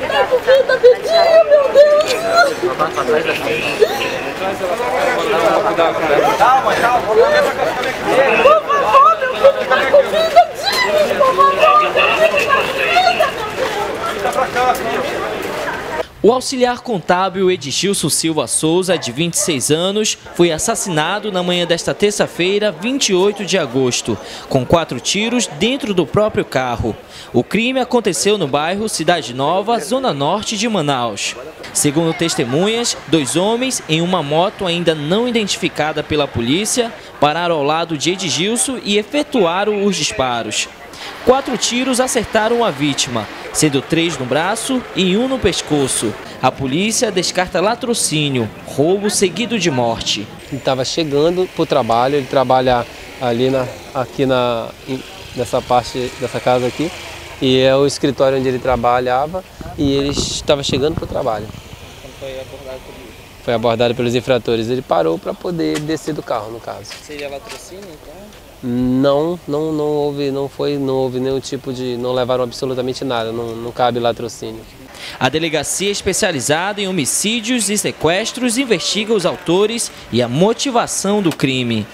Vida, Vitinho, meu Deus! Calma, calma. Por favor, tá com vida, Diz, por favor, meu filho tá com vida! Fica pra cá. O auxiliar contábil Edilson Silva Souza, de 26 anos, foi assassinado na manhã desta terça-feira, 28 de agosto, com quatro tiros dentro do próprio carro. O crime aconteceu no bairro Cidade Nova, zona norte de Manaus. Segundo testemunhas, dois homens em uma moto ainda não identificada pela polícia pararam ao lado de Edilson e efetuaram os disparos. Quatro tiros acertaram a vítima, sendo três no braço e um no pescoço. A polícia descarta latrocínio, roubo seguido de morte. Ele estava chegando para o trabalho, ele trabalha ali na, aqui na, nessa parte dessa casa aqui, e é o escritório onde ele trabalhava, e ele estava chegando para o trabalho. Foi abordado por Foi abordado pelos infratores. Ele parou para poder descer do carro, no caso. Seria latrocínio, então? Não, não, não houve, não foi, não houve nenhum tipo de, não levaram absolutamente nada, não, não cabe latrocínio. A delegacia especializada em homicídios e sequestros investiga os autores e a motivação do crime.